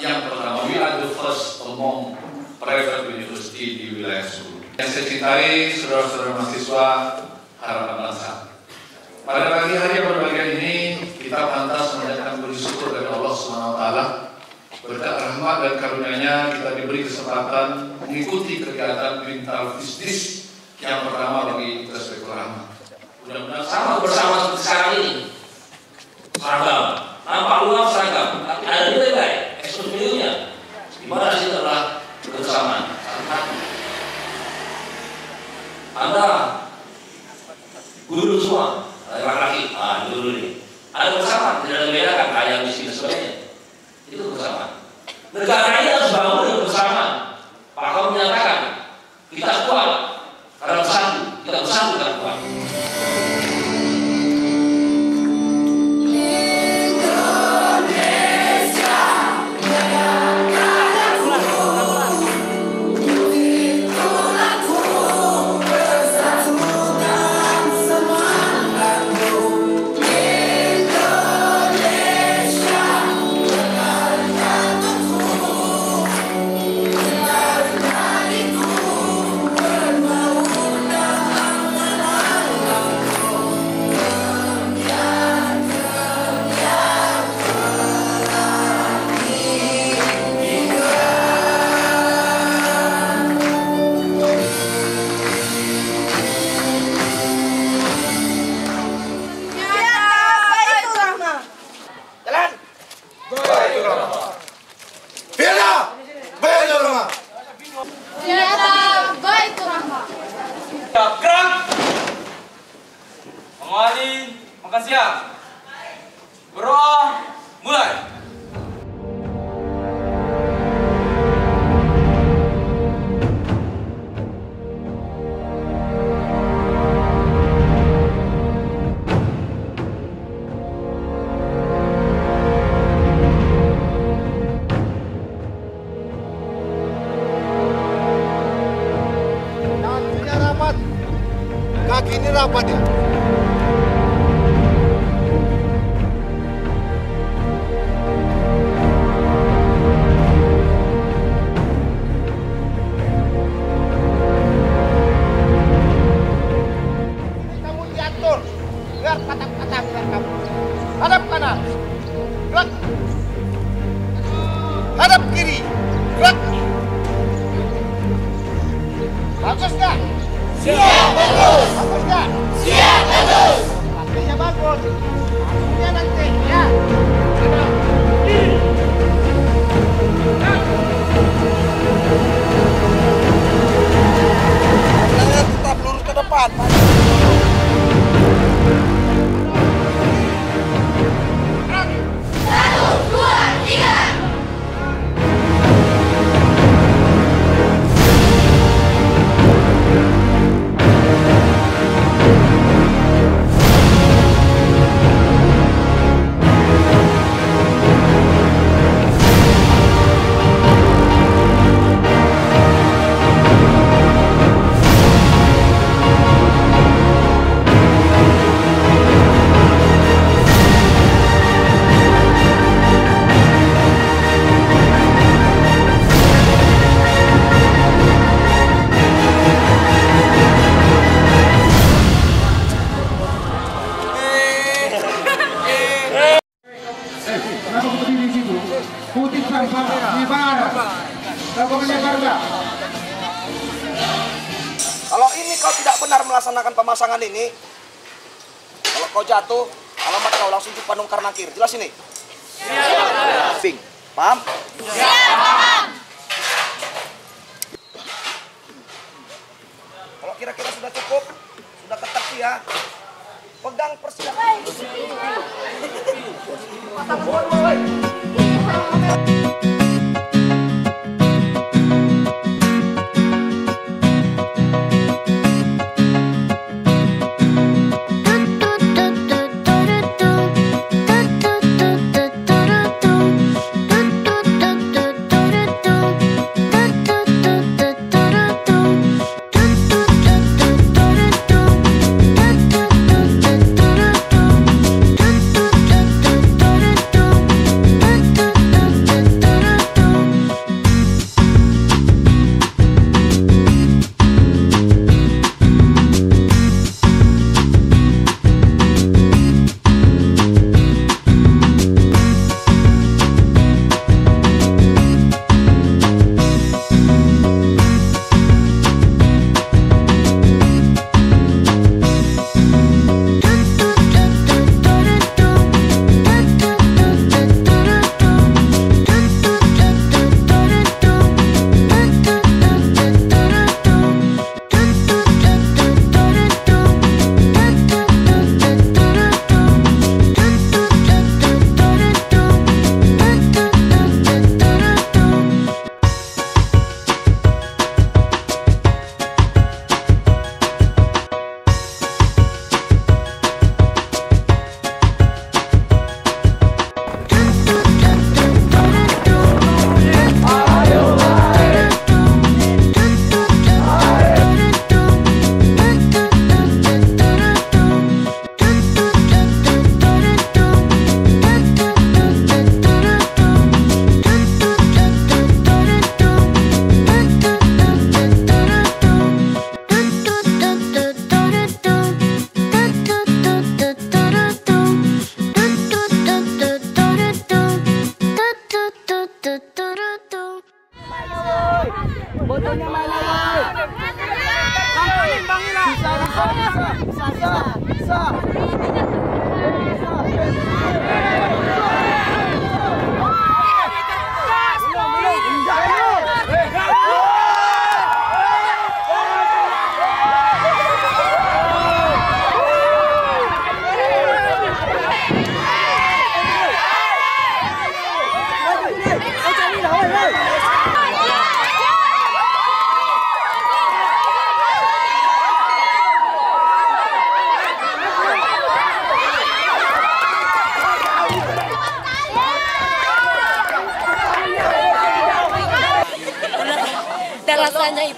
yang pertama, we are the first among private university di wilayah Solo. Yang saya cintai saudara-saudara mahasiswa harapan bangsa. Pada pagi hari yang berbahagia ini, kita pantas menyatakan bersyukur dari Allah SWT berkat rahmat dan karunia-Nya kita diberi kesempatan mengikuti kegiatan mental Bisnis yang pertama bagi kita sebagai. Mudah-mudahan sama bersama seperti sekarang ini. Sahabat Rapaziada, Biar patah-patah, biar kamu. Warga. Kalau ini kau tidak benar melaksanakan pemasangan ini, kalau kau jatuh, alamat kau langsung di Panung Karnakir. Jelas ini? Ping. Paham? Kalau kira-kira sudah cukup, sudah ketat sih ya. Pegang persiapan. Música dua, woi. Dan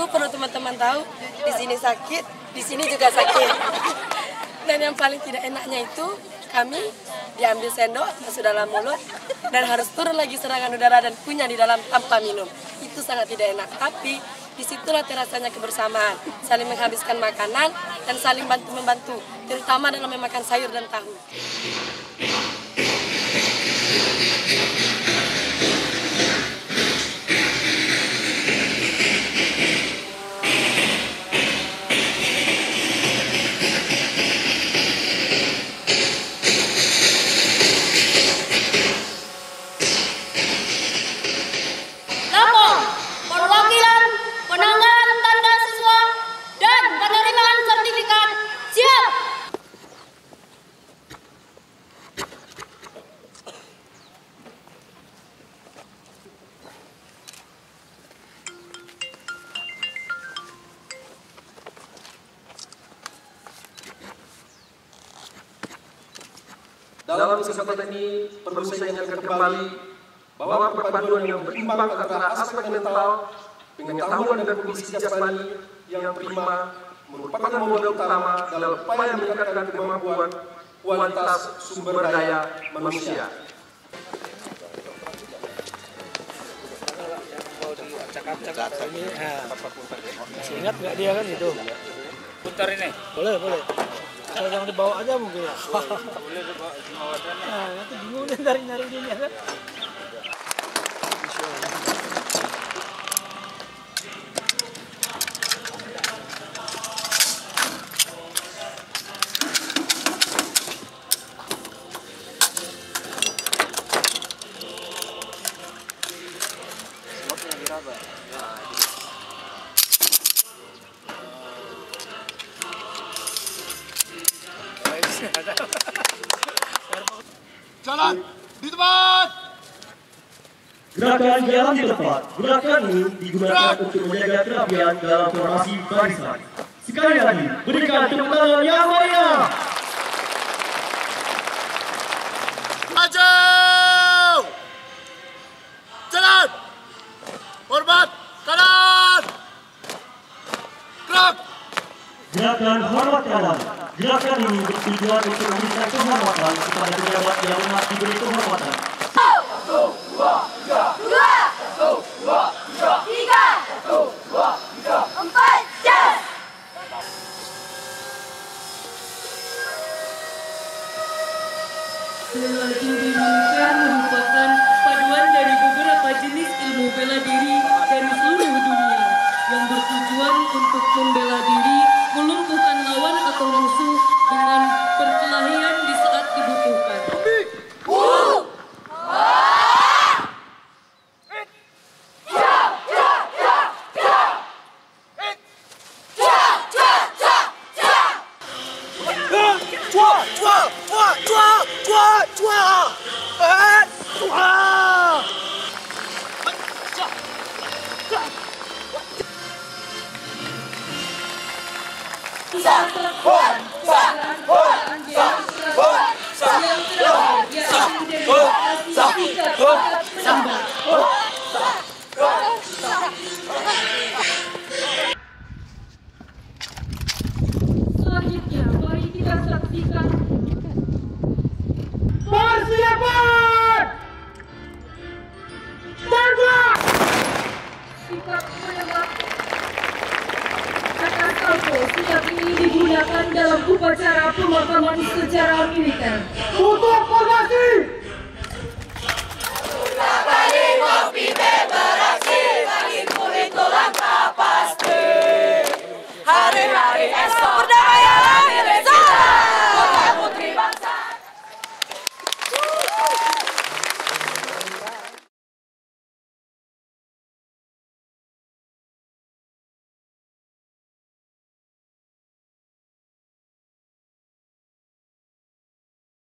itu perlu teman-teman tahu, di sini sakit, di sini juga sakit. Dan yang paling tidak enaknya itu kami diambil sendok masuk dalam mulut dan harus turun lagi serangan udara dan kunyah di dalam tanpa minum. Itu sangat tidak enak. Tapi di situlah terasanya kebersamaan, saling menghabiskan makanan dan saling bantu membantu, terutama dalam memakan sayur dan tahu. Dalam kesempatan ini perlu saya ingatkan kembali bahwa perpaduan yang berimbang antara aspek mental, pengetahuan dan kondisi jasmani yang prima merupakan modal utama dalam upaya meningkatkan kemampuan kualitas sumber daya manusia. Masih ingat nggak dia kan itu? Putar ini? Boleh, boleh. Pegang dibawa aja mungkin nah, ya. Boleh dibawa Nah, nanti bingung deh dari nyari ini ya Ya, Jalan di tempat. Gerakan jalan di tempat. Gerakan ini digunakan untuk menjaga kerapian dalam formasi barisan. Sekali lagi, berikan tepuk tangan yang meriah. Gerakan ini bertujuan untuk memberikan kehormatan kepada pejabat yang berhak diberi kehormatan. Empat, jam. Bela diri militer merupakan paduan dari beberapa jenis ilmu bela diri dari seluruh dunia yang bertujuan untuk membela diri, melumpuhkan lawan atau musuh dengan perkelahian di saat dibutuhkan. Cua,